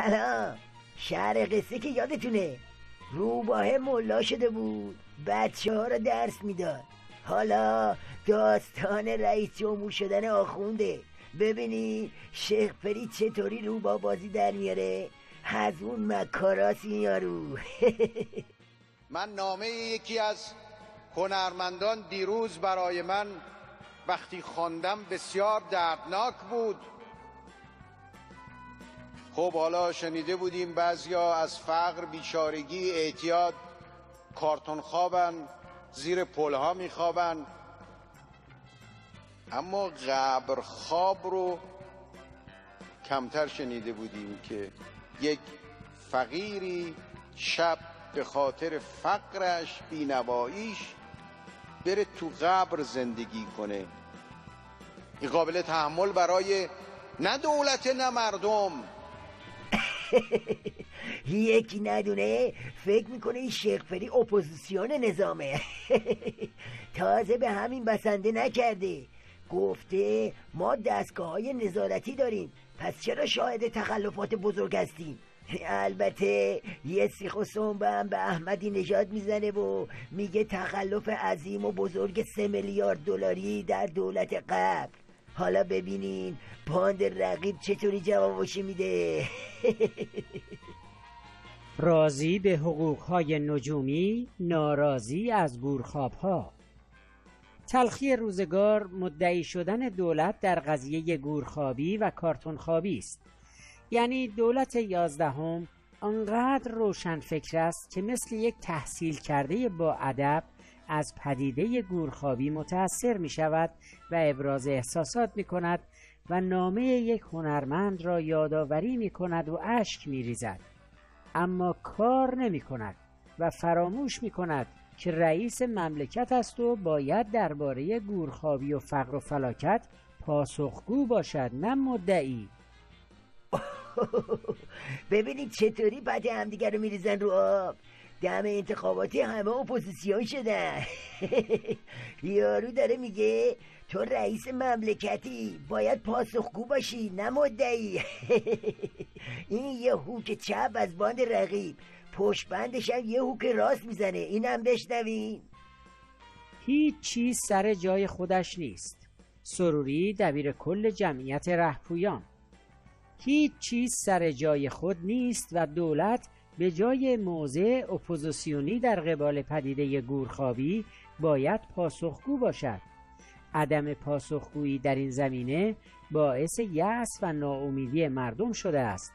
سلام شهر قصه که یادتونه. روباه ملا شده بود. بچه ها رو درس می‌داد. حالا داستان رئیس جمهور شدن آخونده. ببینی شیخ فرید چطوری روبا بازی در میاره؟ از اون مکاراس این یارو. من نامه یکی از هنرمندان دیروز برای من وقتی خواندم بسیار دردناک بود. خب حالا شنیده بودیم بعضیا از فقر بیچارگی اعتیاد کارتون خوابن زیر پلها میخوابن. اما قبر خواب رو کمتر شنیده بودیم که یک فقیری شب به خاطر فقرش بینواییش بره تو قبر زندگی کنه. این قابل تحمل برای نه دولت نه مردم. یکی ندونه فکر می‌کنه این شیخ فری اپوزیسیون نظامه. تازه به همین بسنده نکرده. گفته ما دستگاه های نظارتی داریم. پس چرا شاهد تخلفات بزرگ هستیم؟ البته یه سیخ و هم به احمدی نجات می‌زنه و میگه تخلف عظیم و بزرگ سه میلیارد دلاری در دولت قبل. حالا ببینین باند رقیب چطوری جوابشو میده. راضی به حقوقهای نجومی ناراضی از گورخوابها. تلخی روزگار مدعی شدن دولت در قضیه گورخوابی و کارتون خوابی است. یعنی دولت یازدهم آنقدر روشن فکر است که مثل یک تحصیل کرده با ادب از پدیده گورخوابی متأثر می شود و ابراز احساسات می کند و نامه یک هنرمند را یادآوری می کند و اشک می ریزد. اما کار نمی کند و فراموش می کند که رئیس مملکت است و باید درباره گورخوابی و فقر و فلاکت پاسخگو باشد نه مدعی ببینید چطوری بعد همدیگر رو میریزن رو آب دم انتخاباتی همه اپوزیسیون شدن یارو داره میگه تو رئیس مملکتی باید پاسخگو باشی نه مدعی. این یه هوک چپ از باند رقیب. پشت بندش هم یه هوک راست می‌زنه. اینم بشنوین هیچ چیز سر جای خودش نیست. سروری دبیر کل جمعیت رهپویان. هیچ چیز سر جای خود نیست و دولت به جای موضع اپوزیسیونی در قبال پدیده گورخوابی باید پاسخگو باشد. عدم پاسخگویی در این زمینه باعث یأس و ناامیدی مردم شده است.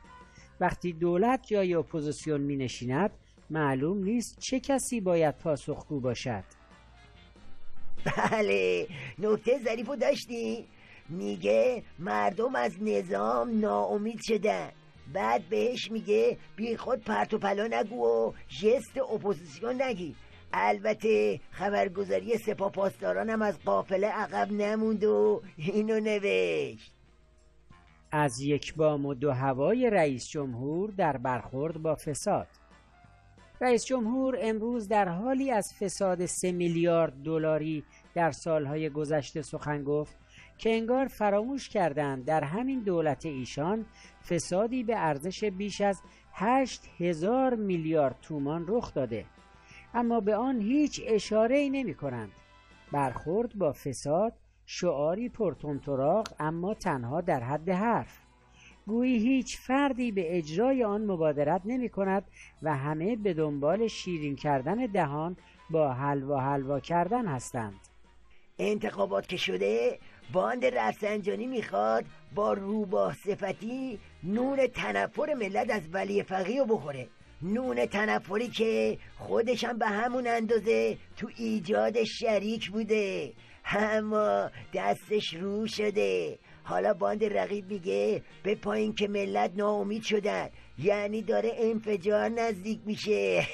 وقتی دولت جای اپوزیسیون می نشیند معلوم نیست چه کسی باید پاسخگو باشد. بله نکته ظریف داشتی. میگه مردم از نظام ناامید شدن. بعد بهش میگه بی خود پرت و پلا نگو و ژست اپوزیسیون نگیر. البته خبرگزاری سپاه پاسدارانم از قافله عقب نموند و اینو نوشت. از یک بام و دو هوای رئیس جمهور در برخورد با فساد. رئیس جمهور امروز در حالی از فساد سه میلیارد دلاری در سالهای گذشته سخن گفت که انگار فراموش کردند در همین دولت ایشان فسادی به ارزش بیش از هشت هزار میلیارد تومان رخ داده. اما به آن هیچ اشاره ای نمی کنند برخورد با فساد شعاری پرتونتراغ اما تنها در حد حرف. گویی هیچ فردی به اجرای آن مبادرت نمی کند و همه به دنبال شیرین کردن دهان با حلوا حلوا کردن هستند. انتخابات که شده باند رفسنجانی می‌خواد با روباه صفتی نون تنفر ملت از ولی فقیه بخوره. نون تنفری که خودشم به همون اندازه تو ایجاد شریک بوده. اما دستش رو شده. حالا باند رقیب میگه به پایین که ملت ناامید شدن. یعنی داره انفجار نزدیک میشه.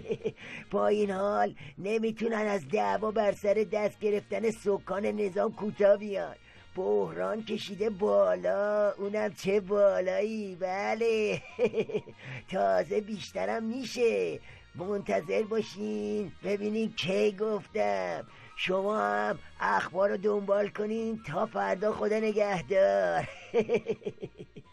با این حال نمی‌تونن از دعوا بر سر دست گرفتن سکان نظام کوتاه بیان. بحران کشیده بالا اونم چه بالایی؟ بله. تازه بیشترم میشه. منتظر باشین. ببینین کی گفتم. شما هم اخبار رو دنبال کنین تا فردا خدا نگهدار.